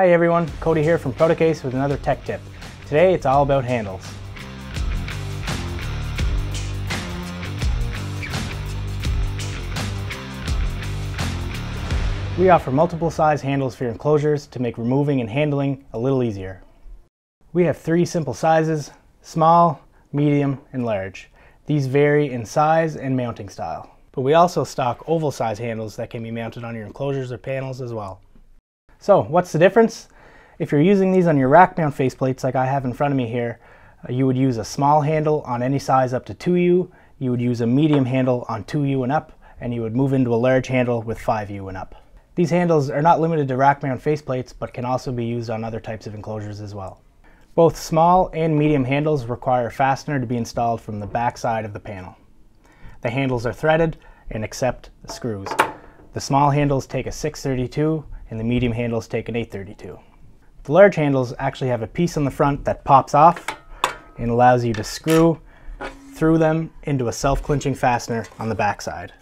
Hi everyone, Cody here from Protocase with another tech tip. Today it's all about handles. We offer multiple size handles for your enclosures to make removing and handling a little easier. We have three simple sizes, small, medium, and large. These vary in size and mounting style. But we also stock oval size handles that can be mounted on your enclosures or panels as well. So what's the difference? If you're using these on your rack mount faceplates like I have in front of me here, uh, you would use a small handle on any size up to 2U, you would use a medium handle on 2U and up, and you would move into a large handle with 5U and up. These handles are not limited to rack mount faceplates, but can also be used on other types of enclosures as well. Both small and medium handles require a fastener to be installed from the back side of the panel. The handles are threaded and accept screws. The small handles take a 632 and the medium handles take an 832. The large handles actually have a piece on the front that pops off and allows you to screw through them into a self-clinching fastener on the backside.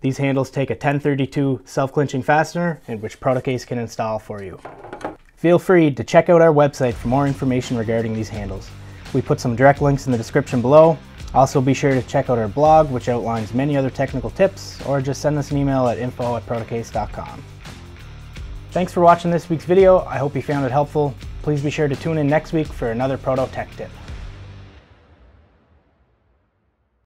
These handles take a 1032 self-clinching fastener in which Protocase can install for you. Feel free to check out our website for more information regarding these handles. We put some direct links in the description below. Also be sure to check out our blog which outlines many other technical tips or just send us an email at info at protocase.com. Thanks for watching this week's video. I hope you found it helpful. Please be sure to tune in next week for another Proto Tech Tip.